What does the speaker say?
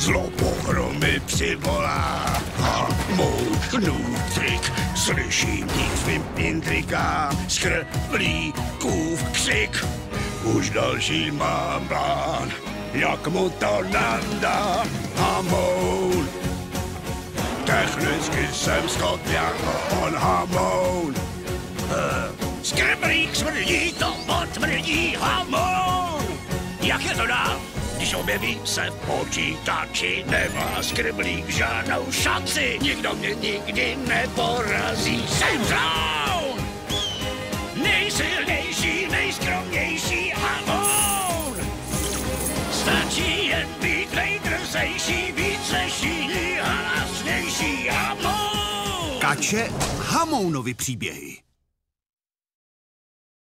zlo pohromy přivolá. A mou nutrik slyším svým intrikám, skrblíkův křik. Už další mám plán, jak mu to nandá. Hamoun, technicky jsem schod jako on hamoun. Skrblík smrdí, to potvrdí hamoun. Jak je to dál? Když objeví se v počítači, nemá skrblík žádnou šanci. Nikdo mě nikdy neporazí. Jsem Brown! Nejsilnější, nejskromnější hamoun! Stačí jen být nejdrzejší, víc než jiný a hlasnější hamoun! Kače Hamounovi příběhy.